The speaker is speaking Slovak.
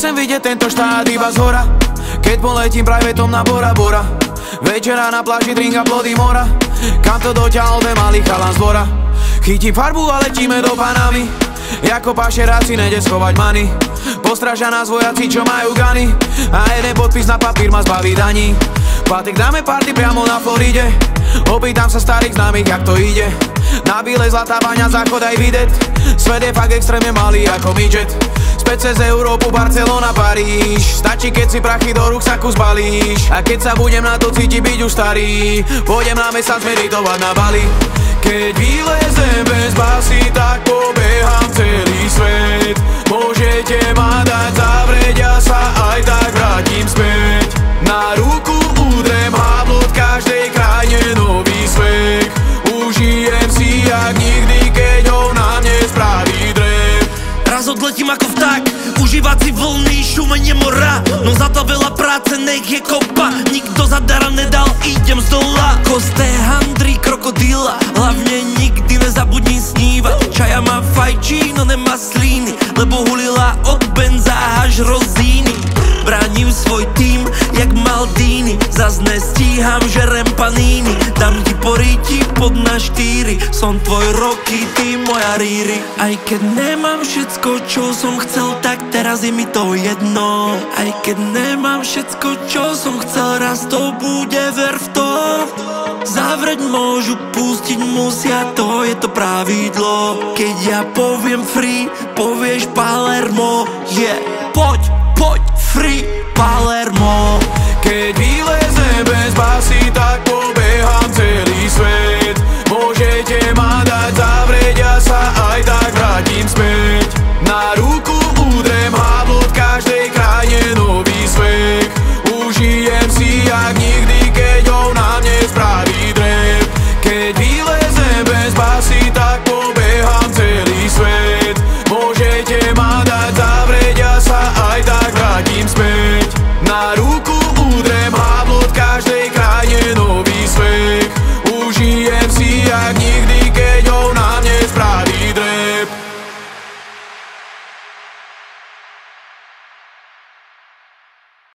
chcem vidieť tento štát iba z hora. Keď poletím privatom na Bora Bora. Večera na pláži drink a plody mora. Kam to doťahol ten malý chalan z dvora? Chytím farbu a letíme do Panamy. Jako pašeráci nejde schovať many. Postražia nás vojaci, čo majú gany. A jeden podpis na papír ma zbaví daní. Pátek dáme party priamo na Floride. Opýtam sa starých známych, jak to ide. Na bíle zlatá baňa, záchod aj videt Svet je fakt extrémne malý ako midget Späť cez Európu, Barcelona, Paríž. Stačí keď si prachy do ruksaku zbalíš. A keď sa budem na to cítiť byť už starý Pôjdem na mesiac meditovať na Bali. Keď vylezem Raz odletím ako vták. Užívať si vlny, šumenie mora. No za to veľa práce, nech je kopa. Nikto zadara nedal, idem z dola. Kosté handry, krokodíla Hlavne nikdy nezabudni snívať Čaja má fajčí, no nemá slíny. Lebo hulila od benza až rozíny. Bránim svoj tým, jak Maldíny Zas nestíham, žerem paníny Dám ti poríti pod na štýry Som tvoj roky, ty moja ríry. Aj keď nemám všetko, čo som chcel Tak teraz je mi to jedno. Aj keď nemám všetko, čo som chcel Raz to bude, ver v to. Zavrieť môžu, pustiť musia To je to pravidlo. Keď ja poviem free, povieš Palermo. Yeah, poď, poď, free Palermo